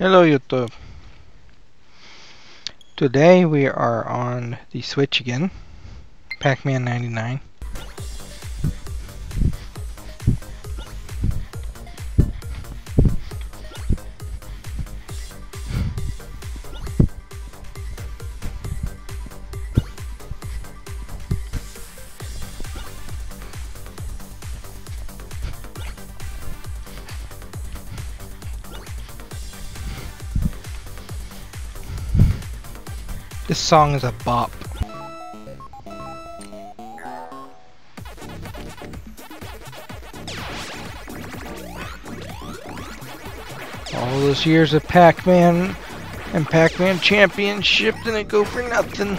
Hello YouTube. Today we are on the Switch again. Pac-Man 99. This song is a bop. All those years of Pac-Man and Pac-Man Championship didn't go for nothing.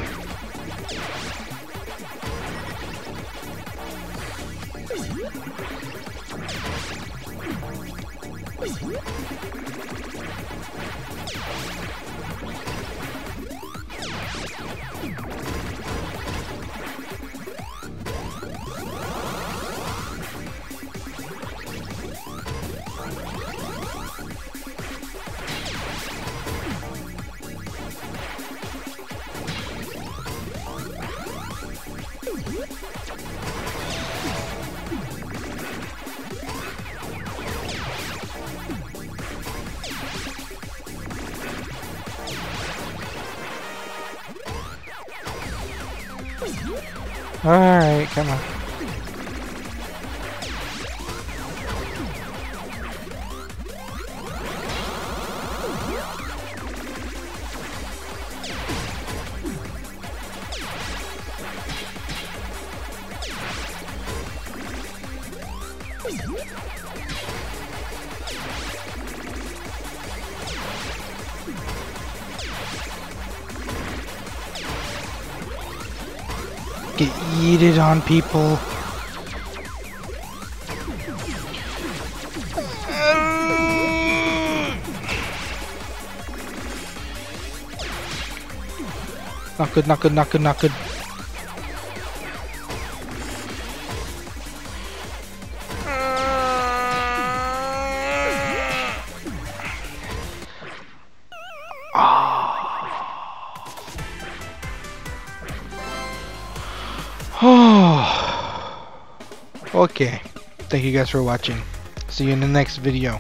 Alright, come on. Get yeeted on people. Not good, not good, not good, not good. Okay. Thank you guys for watching. See you in the next video.